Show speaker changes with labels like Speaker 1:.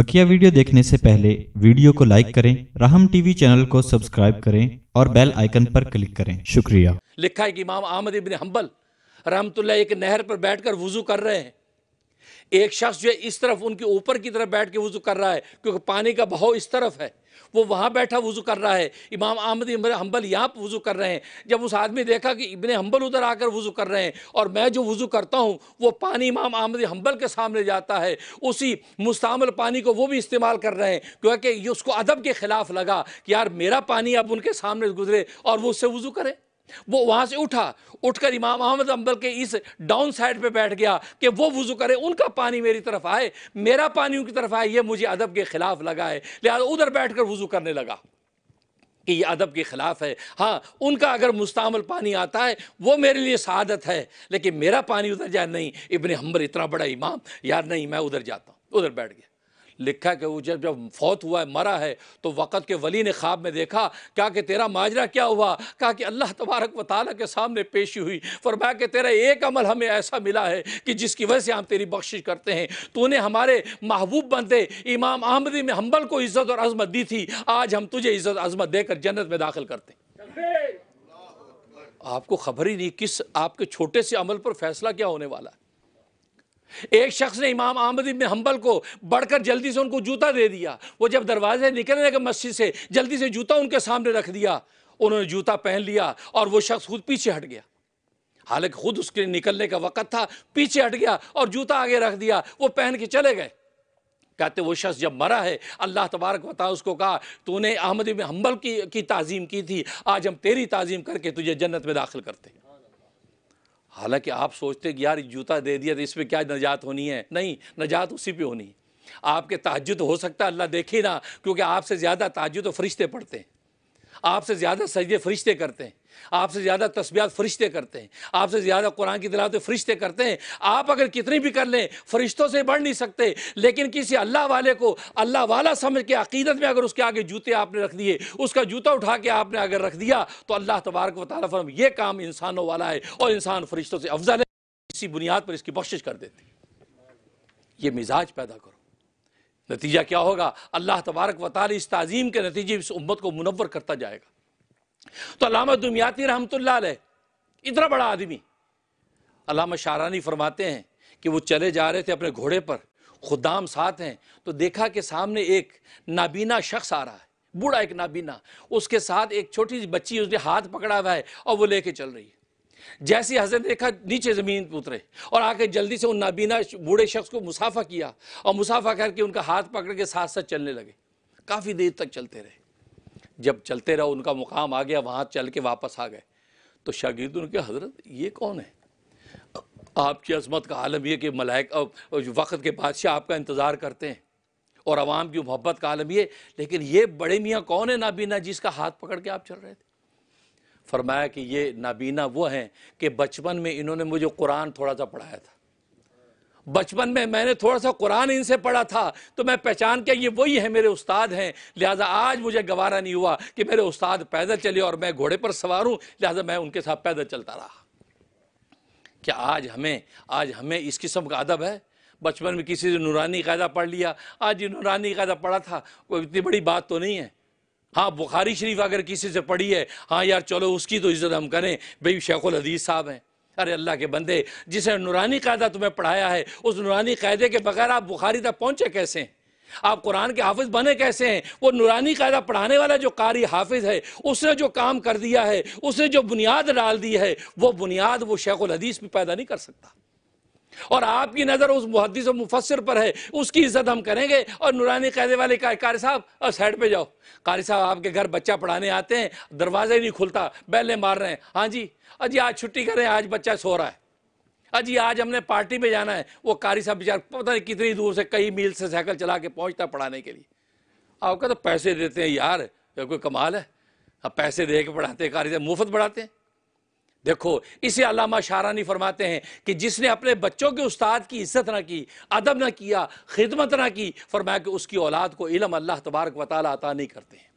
Speaker 1: बकिया video देखने से पहले वीडियो को लाइक करें, राहम टीवी चैनल को सब्सक्राइब करें और बेल आइकन पर क्लिक करें। शुक्रिया।
Speaker 2: लिखा है कि इमाम अहमद इबन हम्बल रहमतुल्लाह एक नहर पर बैठकर वज़ू कर रहे हैं। एक शख्स जो इस तरफ़ उनके ऊपर की तरफ़ बैठ के वज़ू कर रहा है, क्योंकि पानी का बहाव इस तरफ़ है। वो वहाँ बैठा वज़ू कर रहा है। इमाम अहमद हम्बल यहाँ पर वज़ू कर रहे हैं। जब उस आदमी देखा कि इबन हम्बल उधर आकर वज़ू कर रहे हैं और मैं जो वज़ू करता हूँ, वो पानी इमाम अहमद हम्बल के सामने जाता है। उसी मुस्तमल पानी को वो भी इस्तेमाल कर रहे हैं। क्योंकि उसको अदब के ख़िलाफ़ लगा कि यार मेरा पानी अब उनके सामने गुजरे और वो उससे वज़ू करें। वो वहाँ से उठा, उठकर इमाम अहमद अम्बल के इस डाउन साइड पे बैठ गया कि वो वज़ू करे, उनका पानी मेरी तरफ़ आए, मेरा पानी उनकी तरफ़ आए, ये मुझे अदब के ख़िलाफ़ लगा है लिहाजा उधर बैठ कर वज़ू करने लगा कि ये अदब के ख़िलाफ़ है। हाँ उनका अगर मुस्तमल पानी आता है, वो मेरे लिए शहादत है, लेकिन मेरा पानी उधर जाए, नहीं, इबन हम्बर इतना बड़ा इमाम, यार नहीं, मैं उधर जाता हूँ, उधर बैठ गया। लिखा कि वो जब जब फौत हुआ है मरा है तो वक़्त के वली ने ख्वाब में देखा क्या कि तेरा माजरा क्या हुआ? कहा कि अल्लाह तबारक व ताली के सामने पेशी हुई। फरमाया कि तेरा एक अमल हमें ऐसा मिला है कि जिसकी वजह से हम तेरी बख्शिश करते हैं। तूने हमारे महबूब बनते इमाम अहमदी में हम्बल को इज़्ज़त और अजमत दी थी। आज हम तुझे इज़्ज़त अजमत देकर जन्नत में दाखिल करते आपको खबर ही नहीं किस आपके छोटे से अमल पर फैसला क्या होने वाला है? एक शख्स ने इमाम अहमद इब्न हम्बल को बढ़कर जल्दी से उनको जूता दे दिया। वो जब दरवाजे निकलने लगे मस्जिद से, जल्दी से जूता उनके सामने रख दिया। उन्होंने जूता पहन लिया और वो शख्स खुद पीछे हट गया। हालाँकि खुद उसके निकलने का वक़्त था, पीछे हट गया और जूता आगे रख दिया, वो पहन के चले गए। कहते वो शख्स जब मरा है, अल्लाह तबारक बता उसको कहा, तूने अहमद इब्न हम्बल की की ताज़ीम की थी, आज हम तेरी ताज़ीम करके तुझे जन्नत में दाखिल करते हैं। हालाँकि आप सोचते कि यार, जूता दे दिया तो इस पर क्या नजात होनी है? नहीं, नजात उसी पे होनी है। आपके ताजुद हो सकता है, अल्लाह देखे ना, क्योंकि आपसे ज़्यादा ताजुद फरिश्ते पढ़ते हैं। आपसे ज़्यादा सजदे फरिश्ते करते हैं। आपसे ज़्यादा तस्बियात फरिश्ते करते हैं, आपसे ज़्यादा कुरान की तिलावत फरिश्ते करते हैं। आप अगर कितनी भी कर लें, फरिश्तों से बढ़ नहीं सकते, लेकिन किसी अल्लाह वाले को, अल्लाह वाला समझ के, अकीदत में अगर उसके आगे जूते आपने रख दिए, उसका जूता उठा के आपने अगर रख दिया तो अल्लाह तबारक वाली ये काम इंसानों वाला है और इंसान फरिश्तों से अफजल है। इसी बुनियाद पर इसकी बख्शिश कर देती ये मिजाज पैदा करो। नतीजा क्या होगा? अल्लाह तबारक वाली इस तज़ीम के नतीजे इस उम्मत को मुनवर करता जाएगा। तो अलामा दुमियाती रहमत इतना बड़ा आदमी। अलामा शारानी फरमाते हैं कि वो चले जा रहे थे अपने घोड़े पर खुदाम साथ हैं तो देखा कि सामने एक नाबीना शख्स आ रहा है, बूढ़ा एक नाबीना। उसके साथ एक छोटी सी बच्ची, उसने हाथ पकड़ा हुआ है और वो लेके चल रही है। जैसे हज़रत देखा, नीचे ज़मीन पर उतरे और आके जल्दी से उन नाबीना बूढ़े शख्स को मुसाफा किया और मुसाफा करके उनका हाथ पकड़ के साथ साथ चलने लगे। काफ़ी देर तक चलते रहे। जब चलते रहो, उनका मुकाम आ गया, वहाँ चल के वापस आ गए। तो शागिर्द उनके, हज़रत, ये कौन है? आपकी अजमत का आलम यह कि मलाइक वक़्त के बादशाह आपका इंतज़ार करते हैं। और आवाम की मोहब्बत का आलम ये, लेकिन ये बड़े मियाँ कौन है नाबीना जिसका हाथ पकड़ के आप चल रहे थे? फरमाया कि ये नाबीना वो हैं कि बचपन में इन्होंने मुझे कुरान थोड़ा सा पढ़ाया था। बचपन में मैंने थोड़ा सा कुरान इनसे पढ़ा था तो मैं पहचान के ये वही है, मेरे उस्ताद हैं। लिहाजा आज मुझे गवारा नहीं हुआ कि मेरे उस्ताद पैदल चले और मैं घोड़े पर सवार हूँ, लिहाजा मैं उनके साथ पैदल चलता रहा। क्या आज हमें आज हमें इस किस्म का अदब है? बचपन में किसी से नूरानी कायदा पढ़ लिया, आज ये नूरानी कायदा पढ़ा था, कोई इतनी बड़ी बात तो नहीं है। हाँ बुखारी शरीफ अगर किसी से पढ़ी है हाँ यार चलो उसकी तो इज़्ज़त हम करें, भाई शेखुल हदीस साहब हैं। अरे अल्लाह के बंदे, जिसे नुरानी कायदा तुम्हें पढ़ाया है, उस नूरानी कायदे के बगैर आप बुखारी तक पहुँचे कैसे हैं? आप कुरान के हाफिज बने कैसे हैं? वो नुरानी कायदा पढ़ाने वाला जो कारी हाफिज है, उसने जो काम कर दिया है, उसने जो बुनियाद डाल दी है, वो बुनियाद वो शेखुल हदीस भी पैदा नहीं कर सकता। और आपकी नज़र उस मुहदस मुफसर पर है, उसकी इज़्ज़त हम करेंगे। और नूरानी कैदे वाले कारी साहब और साइड पे जाओ। कारी साहब, आपके घर बच्चा पढ़ाने आते हैं, दरवाज़ा ही नहीं खुलता, बैले मार रहे हैं। हाँ जी, अजी आज छुट्टी करें आज बच्चा सो रहा है। अजी आज हमने पार्टी में जाना है। वो कारी साहब बेचार पता नहीं कितनी दूर से कई मील से साइकिल चला के पहुँचता पढ़ाने के लिए। आपका तो पैसे देते हैं यार कोई कमाल है? अब पैसे दे के पढ़ाते हैं, कारी साहब, मुफ़्त पढ़ाते हैं। देखो, इसे अलामा शारानी फरमाते हैं कि जिसने अपने बच्चों के उस्ताद की इज़्ज़त ना की, अदब ना किया, खिदमत ना की, फरमाया कि उसकी औलाद को इलम अल्लाह तबारक वाली अता नहीं करते हैं।